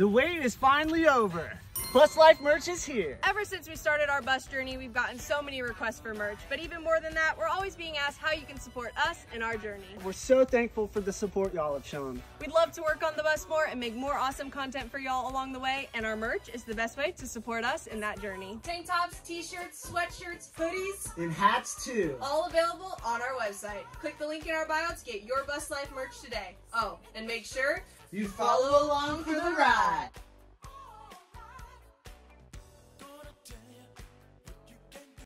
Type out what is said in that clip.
The wait is finally over. Bus Life merch is here. Ever since we started our bus journey, we've gotten so many requests for merch. But even more than that, we're always being asked how you can support us in our journey. We're so thankful for the support y'all have shown. We'd love to work on the bus more and make more awesome content for y'all along the way, and our merch is the best way to support us in that journey. Tank tops, t-shirts, sweatshirts, hoodies, And hats too. all available on our website. Click the link in our bio to get your Bus Life merch today. Oh, and make sure You follow along for the ride.